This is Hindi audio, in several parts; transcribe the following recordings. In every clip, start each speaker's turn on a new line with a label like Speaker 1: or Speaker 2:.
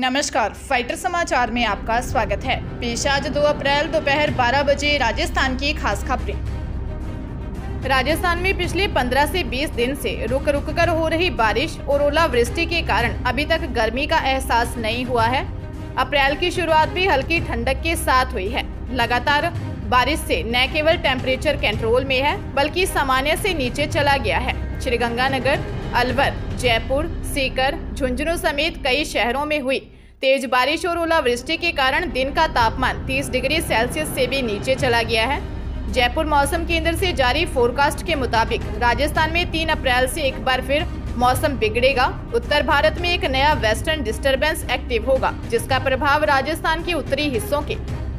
Speaker 1: नमस्कार, फाइटर समाचार में आपका स्वागत है। पेश आज 2 अप्रैल दोपहर 12 बजे राजस्थान की खास खबरें। राजस्थान में पिछले 15 से 20 दिन से रुक रुक कर हो रही बारिश और ओलावृष्टि के कारण अभी तक गर्मी का एहसास नहीं हुआ है। अप्रैल की शुरुआत भी हल्की ठंडक के साथ हुई है। लगातार बारिश से न केवल टेम्परेचर कंट्रोल में है, बल्कि सामान्य से नीचे चला गया है। श्रीगंगानगर, अलवर जयपुर, सीकर, झुंझुनू समेत कई शहरों में हुई। तेज बारिश और ओलावृष्टि के कारण दिन का तापमान 30 डिग्री सेल्सियस से भी नीचे चला गया है। जयपुर मौसम केंद्र से जारी फोरकास्ट के मुताबिक राजस्थान में 3 अप्रैल से एक बार फिर मौसम बिगड़ेगा। उत्तर भारत में एक नया वेस्टर्न डिस्टरबेंस एक्टिव होगा, जिसका प्रभाव राजस्थान के उत्तरी हिस्सों के।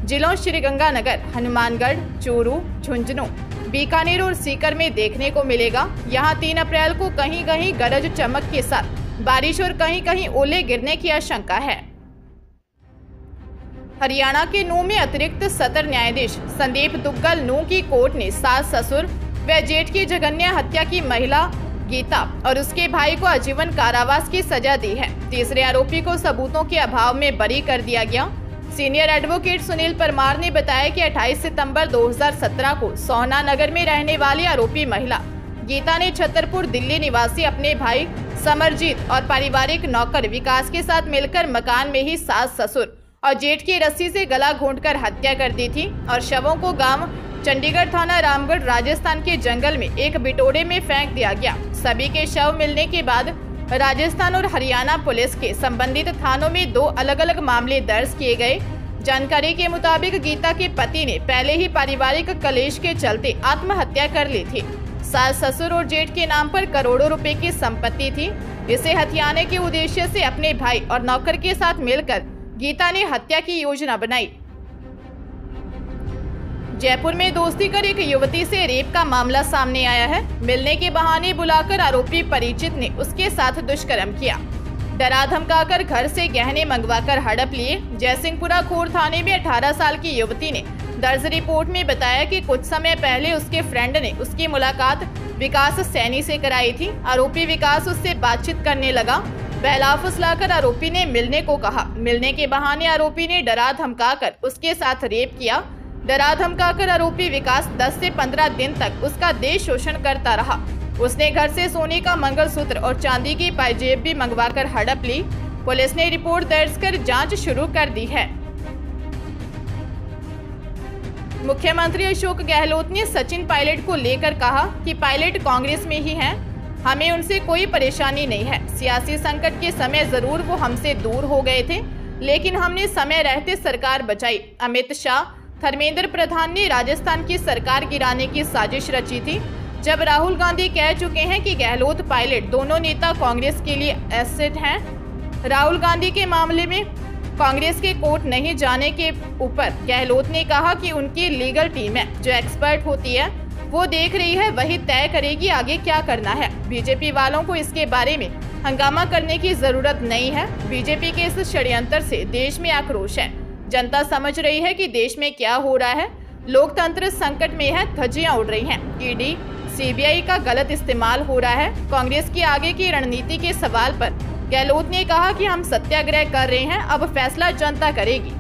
Speaker 1: जिलों श्रीगंगानगर, हनुमानगढ़, चूरू, झुंझुनू बीकानेर और सीकर में देखने को मिलेगा। यहाँ तीन अप्रैल को कहीं कहीं गरज चमक के साथ बारिश और कहीं कहीं ओले गिरने की आशंका है। हरियाणा के नू में अतिरिक्त सत्र न्यायाधीश संदीप दुग्गल नू की कोर्ट ने सास ससुर व जेठ की जघन्य हत्या की महिला गीता और उसके भाई को आजीवन कारावास की सजा दी है। तीसरे आरोपी को सबूतों के अभाव में बरी कर दिया गया। सीनियर एडवोकेट सुनील परमार ने बताया कि 28 सितंबर 2017 को सोहना नगर में रहने वाली आरोपी महिला, गीता ने छतरपुर दिल्ली निवासी अपने भाई, समरजीत और पारिवारिक नौकर विकास के साथ मिलकर मकान में ही सास ससुर और जेठ की रस्सी से गला घोंटकर हत्या कर दी थी और शवों को गाँव चंडीगढ़ थाना रामगढ़, राजस्थान के जंगल में एक बिटोरे में फेंक दिया गया। सभी के शव मिलने के बाद राजस्थान और हरियाणा पुलिस के संबंधित थानों में दो अलग अलग मामले दर्ज किए गए। जानकारी के मुताबिक गीता के पति ने पहले ही पारिवारिक कलेश के चलते आत्महत्या कर ली थी। सास ससुर और जेठ के नाम पर करोड़ों रुपए की संपत्ति थी। इसे हथियाने के उद्देश्य से अपने भाई और नौकर के साथ मिलकर गीता ने हत्या की योजना बनाई। जयपुर में दोस्ती कर एक युवती से रेप का मामला सामने आया है। मिलने के बहाने बुलाकर आरोपी परिचित ने उसके साथ दुष्कर्म किया। डरा धमकाकर घर से गहने मंगवाकर हड़प लिए। जयसिंहपुरा खोर थाने में 18 साल की युवती ने दर्ज रिपोर्ट में बताया कि कुछ समय पहले उसके फ्रेंड ने उसकी मुलाकात विकास सैनी से कराई थी। आरोपी विकास उससे बातचीत करने लगा। बहला फुसलाकर आरोपी ने मिलने को कहा। मिलने के बहाने आरोपी ने डरा धमकाकर उसके साथ रेप किया। डरा धमकाकर आरोपी विकास 10 से 15 दिन तक उसका देश शोषण करता रहा। उसने घर से सोने का मंगलसूत्र और चांदी की पायजेब भी मंगवाकर हड़प ली। पुलिस ने रिपोर्ट दर्ज कर जाँच शुरू कर दी है। मुख्यमंत्री अशोक गहलोत ने सचिन पायलट को लेकर कहा कि पायलट कांग्रेस में ही हैं। हमें उनसे कोई परेशानी नहीं है। सियासी संकट के समय ज़रूर वो हमसे दूर हो गए थे, लेकिन हमने समय रहते सरकार बचाई। अमित शाह धर्मेंद्र प्रधान ने राजस्थान की सरकार गिराने की साजिश रची थी। जब राहुल गांधी कह चुके हैं कि गहलोत पायलट दोनों नेता कांग्रेस के लिए एसेट हैं, राहुल गांधी के मामले में कांग्रेस के कोर्ट नहीं जाने के ऊपर गहलोत ने कहा कि उनकी लीगल टीम है, जो एक्सपर्ट होती है, वो देख रही है, वही तय करेगी आगे क्या करना है। बीजेपी वालों को इसके बारे में हंगामा करने की ज़रूरत नहीं है। बीजेपी के इस षड्यंत्र से देश में आक्रोश है। जनता समझ रही है कि देश में क्या हो रहा है। लोकतंत्र संकट में है, धज्जियाँ उड़ रही हैं। ईडी, सीबीआई का गलत इस्तेमाल हो रहा है। कांग्रेस की आगे की रणनीति के सवाल पर। गहलोत ने कहा कि हम सत्याग्रह कर रहे हैं, अब फैसला जनता करेगी।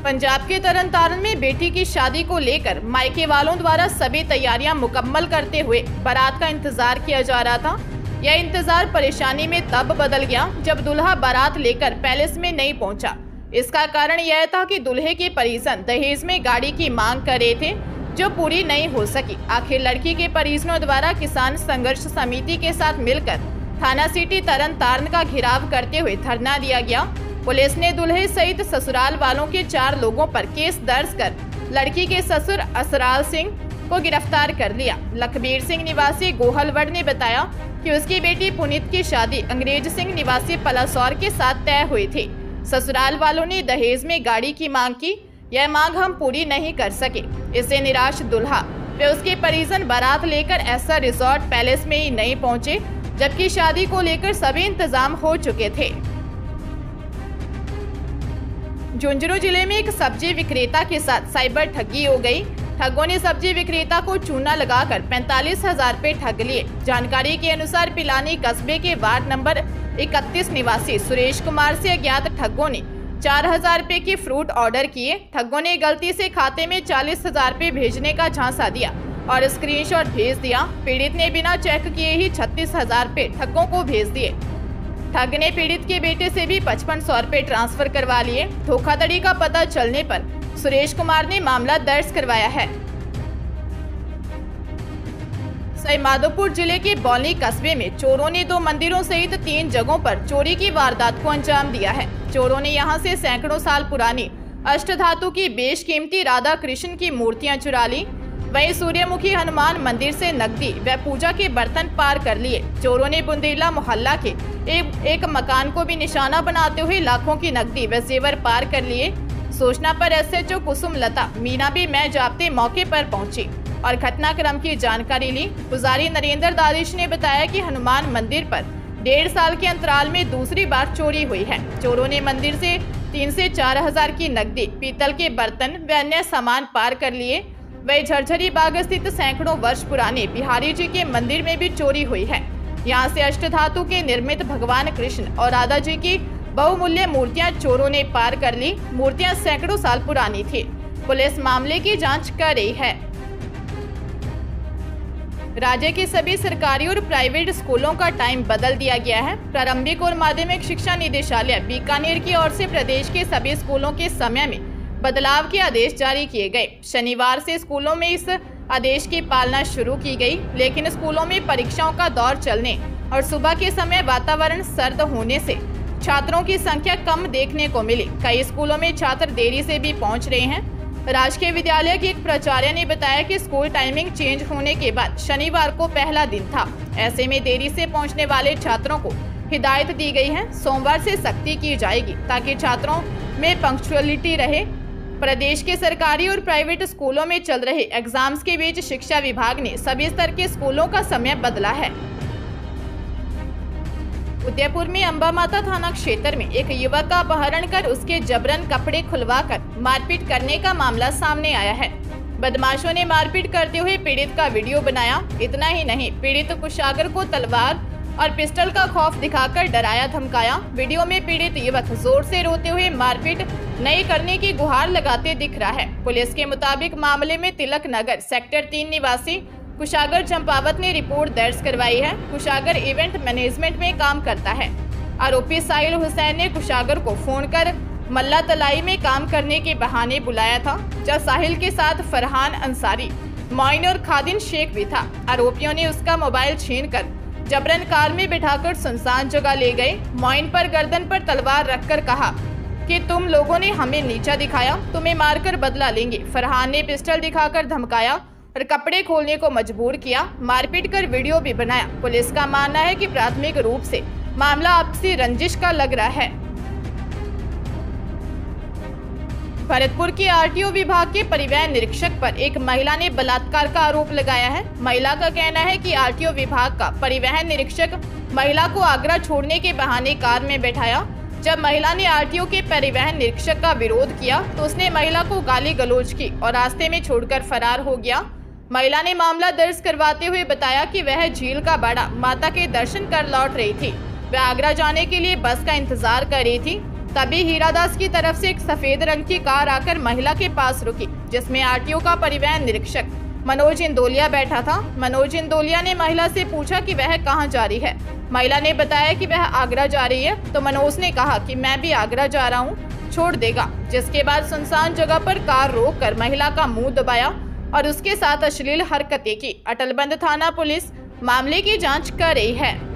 Speaker 1: पंजाब के तरन तारण में बेटी की शादी को लेकर मायके वालों द्वारा सभी तैयारियाँ मुकम्मल करते हुए बारात का इंतज़ार किया जा रहा था। यह इंतज़ार परेशानी में तब बदल गया जब दुल्हा बारात लेकर पैलेस में नहीं पहुँचा। इसका कारण यह था कि दुल्हे के परिजन दहेज में गाड़ी की मांग कर रहे थे, जो पूरी नहीं हो सकी। आखिर लड़की के परिजनों द्वारा किसान संघर्ष समिति के साथ मिलकर थाना सिटी तरन तारण का घिराव करते हुए धरना दिया गया। पुलिस ने दुल्हे सहित ससुराल वालों के चार लोगों पर केस दर्ज कर लड़की के ससुर असराल सिंह को गिरफ़्तार कर लिया। लखबीर सिंह निवासी गोहलवड़ ने बताया कि उसकी बेटी पुनीत की शादी अंग्रेज़ सिंह निवासी पलासौर के साथ तय हुई थी। ससुराल वालों ने दहेज में गाड़ी की मांग की, यह मांग हम पूरी नहीं कर सके। इसे निराश दुल्हा। वे उसके परिजन बारात लेकर ऐसा रिजॉर्ट पैलेस में ही नहीं पहुँचे, जबकि शादी को लेकर सभी इंतज़ाम हो चुके थे। झुंझुनू ज़िले में एक सब्ज़ी विक्रेता के साथ साइबर ठगी हो गई। ठगों ने सब्ज़ी विक्रेता को चूना लगाकर पैंतालीस हज़ार रूपए ठग लिए। जानकारी के अनुसार पिलानी कस्बे के वार्ड नंबर 31 निवासी सुरेश कुमार से अज्ञात ठगों ने चार हज़ार रूपए के फ्रूट ऑर्डर किए। ठगों ने गलती से खाते में चालीस हज़ार रूपए भेजने का झांसा दिया और स्क्रीनशॉट भेज दिया। पीड़ित ने बिना चेक किए ही छत्तीस हज़ार रूपए ठगों को भेज दिए। ठग ने पीड़ित के बेटे से भी पचपन सौ रूपए ट्रांसफ़र करवा लिए। धोखाधड़ी का पता चलने पर सुरेश कुमार ने मामला दर्ज करवाया है। माधोपुर ज़िले के बौली कस्बे में चोरों ने दो मंदिरों सहित तीन जगहों पर चोरी की वारदात को अंजाम दिया है। चोरों ने यहाँ से सैकड़ों साल पुरानी अष्ट धातु की बेश कीमती राधा कृष्ण की मूर्तियाँ चुरा ली। वहीं सूर्यमुखी हनुमान मंदिर से नकदी व पूजा के बर्तन पार कर लिए। चोरों ने बुंदेला मोहल्ला के एक, एक मकान को भी निशाना बनाते हुए लाखों की नकदी व जेवर पार कर लिए। सूचना पर एसएचओ कुसुम लता। मीना भी मैं जापते मौके पर पहुँची। और घटनाक्रम की जानकारी ली। पुजारी नरेंद्र दादिश ने बताया कि हनुमान मंदिर पर डेढ़ साल के अंतराल में दूसरी बार चोरी हुई है। चोरों ने मंदिर से तीन से चार हज़ार की नकदी, पीतल के बर्तन व अन्य सामान पार कर लिए। वही झरझरी बाग स्थित सैकड़ों वर्ष पुराने बिहारी जी के मंदिर में भी चोरी हुई है। यहाँ से अष्ट धातु के निर्मित भगवान कृष्ण और राधा जी की बहुमूल्य मूर्तियाँ चोरों ने पार कर ली। मूर्तियाँ सैकड़ों साल पुरानी थी। पुलिस मामले की जाँच कर रही है। राज्य के सभी सरकारी और प्राइवेट स्कूलों का टाइम बदल दिया गया है। प्रारंभिक और माध्यमिक शिक्षा निदेशालय बीकानेर की ओर से प्रदेश के सभी स्कूलों के समय में बदलाव के आदेश जारी किए गए। शनिवार से स्कूलों में इस आदेश की पालना शुरू की गई, लेकिन स्कूलों में परीक्षाओं का दौर चलने और सुबह के समय वातावरण सर्द होने से छात्रों की संख्या कम देखने को मिली। कई स्कूलों में छात्र देरी से भी पहुँच रहे हैं। राजकीय विद्यालय के एक प्राचार्य ने बताया कि स्कूल टाइमिंग चेंज होने के बाद शनिवार को पहला दिन था। ऐसे में देरी से पहुँचने वाले छात्रों को हिदायत दी गई है, सोमवार से सख्ती की जाएगी ताकि छात्रों में पंक्चुअलिटी रहे। प्रदेश के सरकारी और प्राइवेट स्कूलों में चल रहे एग्ज़ाम्स के बीच शिक्षा विभाग ने सभी स्तर के स्कूलों का समय बदला है। उदयपुर में अंबा माता थाना क्षेत्र में एक युवक का अपहरण कर उसके जबरन कपड़े खुलवाकर मारपीट करने का मामला सामने आया है। बदमाशों ने मारपीट करते हुए पीड़ित का वीडियो बनाया। इतना ही नहीं, पीड़ित कुशागर को तलवार और पिस्टल का खौफ दिखाकर डराया, धमकाया। वीडियो में पीड़ित युवक ज़ोर से रोते हुए मारपीट नहीं करने की गुहार लगाते दिख रहा है। पुलिस के मुताबिक मामले में तिलक नगर, सेक्टर तीन निवासी कुशागर चंपावत ने रिपोर्ट दर्ज करवाई है। कुशागर इवेंट मैनेजमेंट में काम करता है। आरोपी साहिल हुसैन ने कुशागर को फ़ोन कर मल्ला तलाई में काम करने के बहाने बुलाया था, जब साहिल के साथ फरहान अंसारी, मोइन और खादिन शेख भी था। आरोपियों ने उसका मोबाइल छीन कर जबरन कार में बिठाकर सुनसान जगह ले गए। मोइन पर गर्दन पर तलवार रखकर कहा कि, तुम लोगों ने हमें नीचा दिखाया, तुम्हें मारकर बदला लेंगे। फरहान ने पिस्टल दिखाकर धमकाया और कपड़े खोलने को मजबूर किया, मारपीट कर वीडियो भी बनाया। पुलिस का मानना है कि प्राथमिक रूप से मामला आपसी रंजिश का लग रहा है। भरतपुर के आरटीओ विभाग के परिवहन निरीक्षक पर एक महिला ने बलात्कार का आरोप लगाया है। महिला का कहना है कि आरटीओ विभाग का परिवहन निरीक्षक महिला को आगरा छोड़ने के बहाने कार में बैठाया। जब महिला ने आरटीओ के परिवहन निरीक्षक का विरोध किया तो उसने महिला को गाली गलोच की और रास्ते में छोड़कर फरार हो गया। महिला ने मामला दर्ज करवाते हुए बताया कि वह झील का बड़ा माता के दर्शन कर लौट रही थी। वह आगरा जाने के लिए बस का इंतज़ार कर रही थी। तभी हीरादास की तरफ़ से एक सफ़ेद रंग की कार आकर महिला के पास रुकी, जिसमें आरटीओ का परिवहन निरीक्षक मनोज इंदोलिया बैठा था। मनोज इंदोलिया ने महिला से पूछा कि वह कहाँ जा रही है। महिला ने बताया कि वह आगरा जा रही है तो मनोज ने कहा कि मैं भी आगरा जा रहा हूँ, छोड़ देगा, जिसके बाद सुनसान जगह पर कार रोक कर महिला का मुँह दबाया। और उसके साथ अश्लील हरकतें की। अटलबंद थाना पुलिस मामले की जाँच कर रही है।